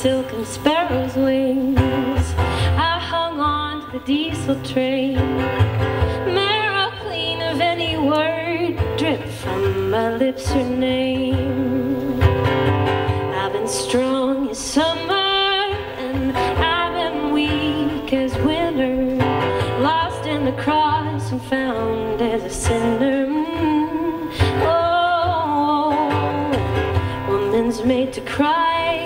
silken sparrow's wings. I hung on to the diesel train. Marrow clean of any word, drip from my lips your name. I've been strong as summer, and I've been weak as winter. Lost in the cross and found as a sinner. Mm. Oh, woman's made to cry.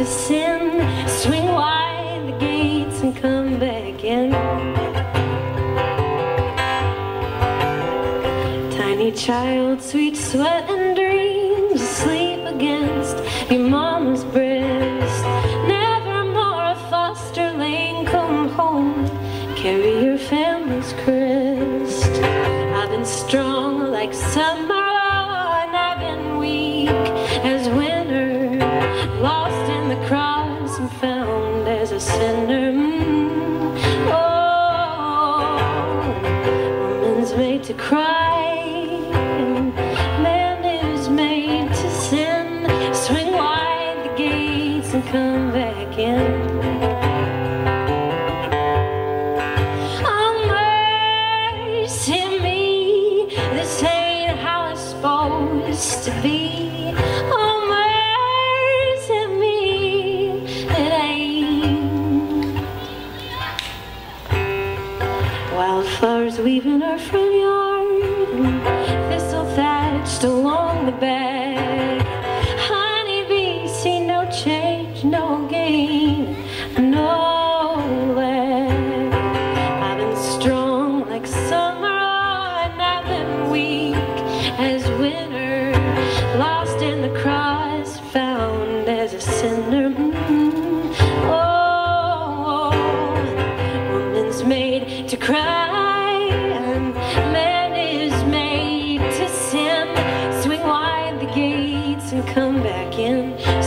To sin. Swing wide the gates and come back in. Tiny child, sweet sweat and dreams. Sleep against your mama's breast. Nevermore a foster lane. Come home, carry your family's crest. I've been strong like summer, found as a sinner. Mm. Oh, woman's made to cry. Man is made to sin. Swing wide the gates and come back in. Oh, mercy me, this ain't how it's supposed to be. Oh, Wildflowers weave in our front yard, thistle thatched along the back. and come back in.